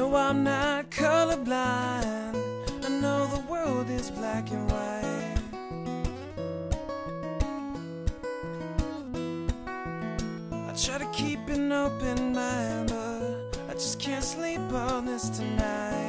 No, I'm not colorblind. I know the world is black and white. I try to keep an open mind, but I just can't sleep on this tonight.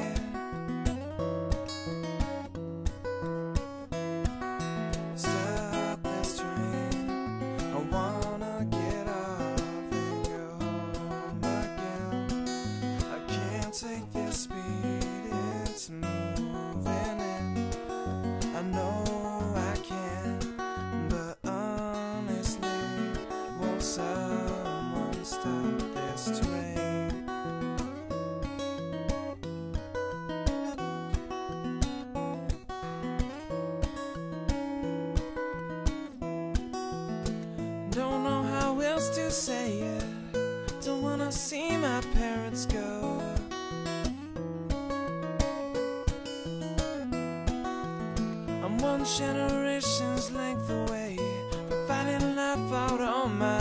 Say. Don't wanna see my parents go. I'm one generation's length away, finding life out on my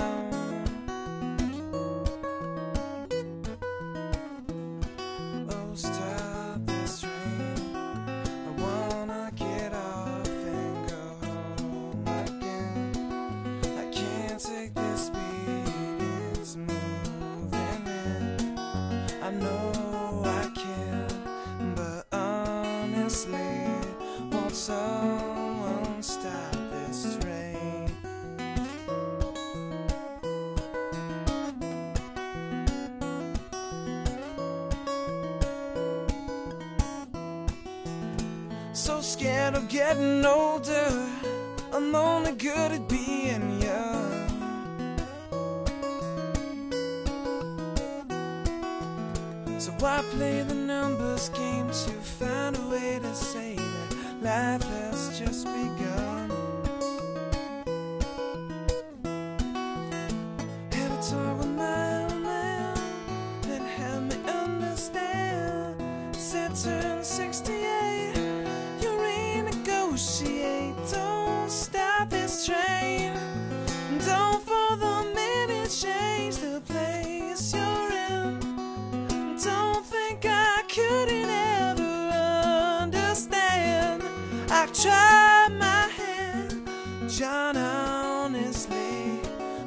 honestly, won't someone stop this train? So scared of getting older. I'm only good at being young. So I play the numbers game to find a way to say that life has just begun. Had a talk with my old man that helped me understand. Said turn 68, you renegotiate. Don't stop this train. John. Honestly,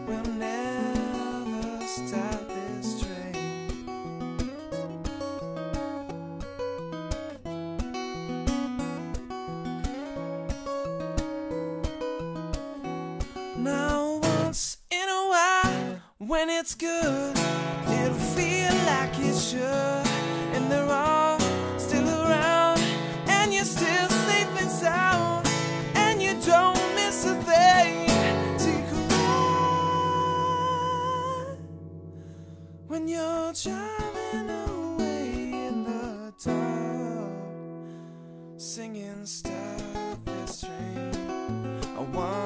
will never stop this train. Now, once in a while, when it's good, it'll feel like it should. And they're all when you're driving away in the dark, singing "Stop This Train." I wanna